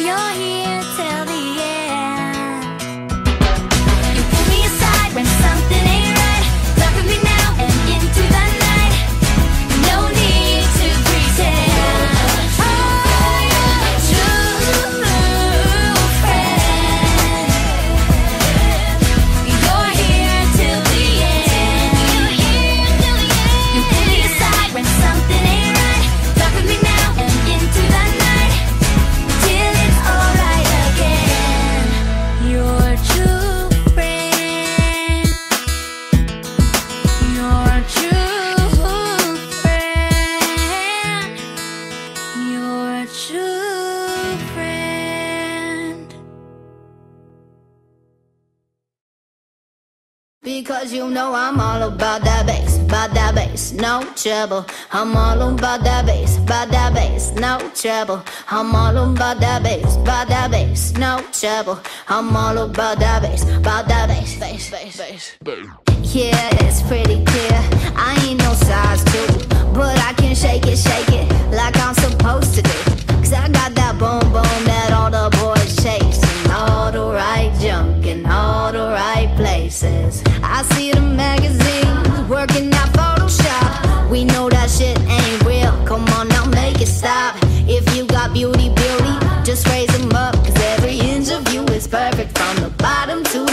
よい Cause you know I'm all about that bass, about that bass, no trouble. I'm all about that bass, about that bass, no trouble. I'm all about that bass, about that bass, no trouble. I'm all about that bass, about that bass, bass, bass, bass. Yeah, it's pretty clear. I ain't no size two, but I can shake it, shake it like I'm supposed to do. Cause I got that boom boom that all the boys chasing. All the right junk in all the right places. I see the magazines working Photoshop. We know that shit ain't real. Come on now, make it stop. If you got beauty, beauty, just raise them up. Cause every inch of you is perfect from the bottom to